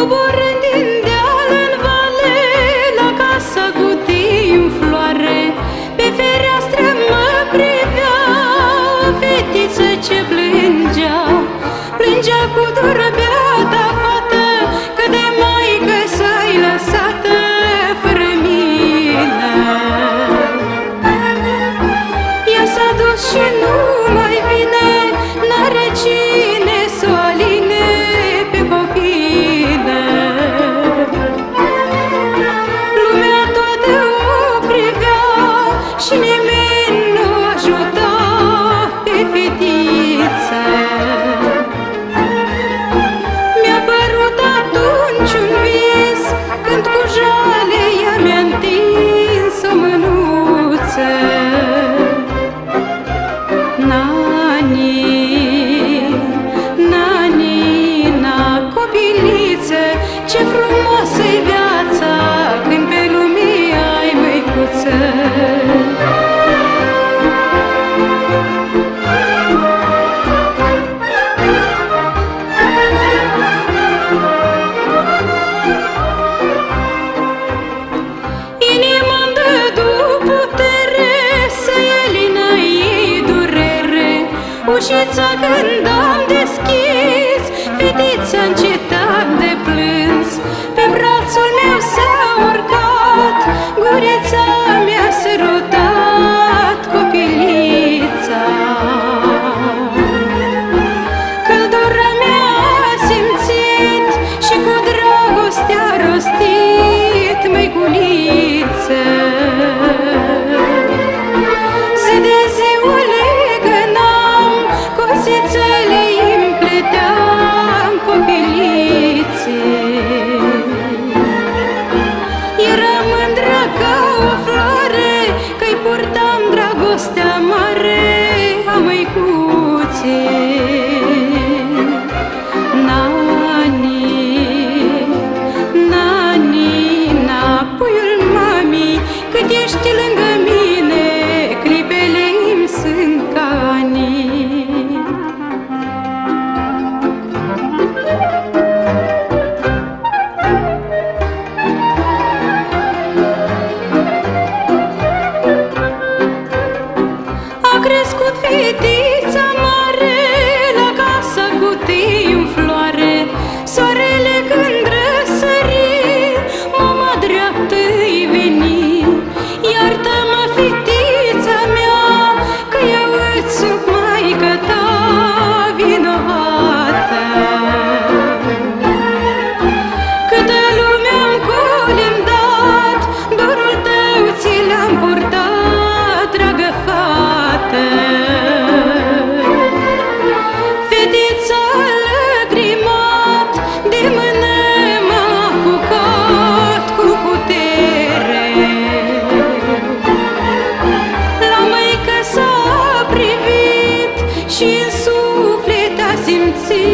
coborând din deal La casă cu timp floare. Pe fereastră mă privea O ce plângea. Plângea cu durbea ușița când am deschis Fetița încetat de plâns. și în suflet a simțit.